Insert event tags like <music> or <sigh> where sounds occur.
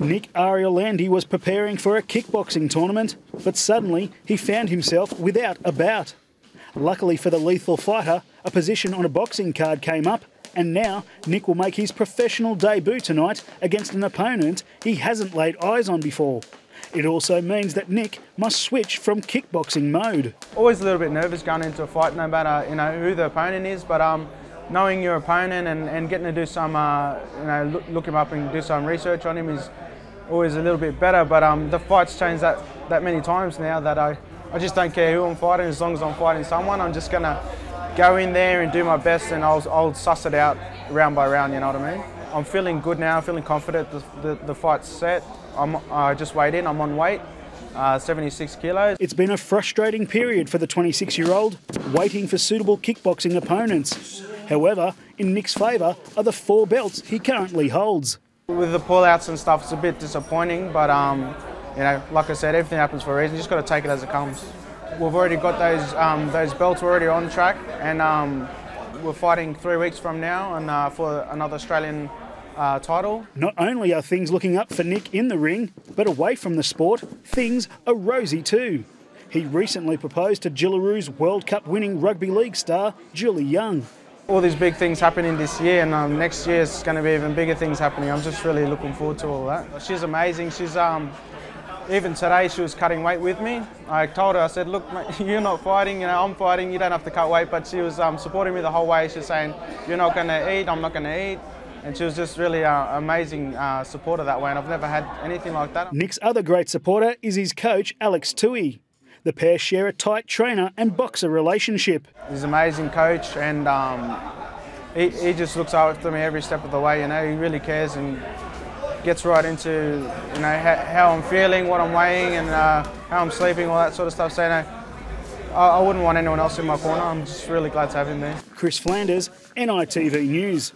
Nick Ariel-Landy was preparing for a kickboxing tournament, but suddenly he found himself without a bout. Luckily for the lethal fighter, a position on a boxing card came up, and now Nick will make his professional debut tonight against an opponent he hasn't laid eyes on before. It also means that Nick must switch from kickboxing mode. Always a little bit nervous going into a fight, no matter you know who the opponent is, but um, knowing your opponent and, and getting to do some, uh, you know, look, look, him up and do some research on him is always a little bit better. But um, the fight's changed that, that many times now that I, I just don't care who I'm fighting as long as I'm fighting someone. I'm just going to go in there and do my best and I'll, I'll suss it out round by round, you know what I mean? I'm feeling good now, feeling confident. The, the, the fight's set. I'm, I just weighed in, I'm on weight. Uh, 76 kilos. It's been a frustrating period for the 26 year old, waiting for suitable kickboxing opponents. However, in Nick's favour are the four belts he currently holds. With the pullouts and stuff, it's a bit disappointing, but um, you know, like I said, everything happens for a reason. You just got to take it as it comes. We've already got those um, those belts already on track, and um, we're fighting three weeks from now and uh, for another Australian uh, title. Not only are things looking up for Nick in the ring, but away from the sport, things are rosy too. He recently proposed to Jillaroos World Cup winning rugby league star Julie Young all these big things happening this year and um, next year is going to be even bigger things happening. I'm just really looking forward to all that. She's amazing. She's um, even today she was cutting weight with me. I told her, I said, look, mate, <laughs> you're not fighting, you know, I'm fighting, you don't have to cut weight. But she was um, supporting me the whole way. She's saying, you're not going to eat, I'm not going to eat. And she was just really uh, amazing uh, supporter that way, and I've never had anything like that. Nick's other great supporter is his coach, Alex Tui. The pair share a tight trainer and boxer relationship. He's an amazing coach and um, he, he just looks after me every step of the way, you know, he really cares and gets right into, you know, how, how I'm feeling, what I'm weighing and uh, how I'm sleeping, all that sort of stuff. So, you know, I, I wouldn't want anyone else in my corner. I'm just really glad to have him there. Kris Flanders, NITV News.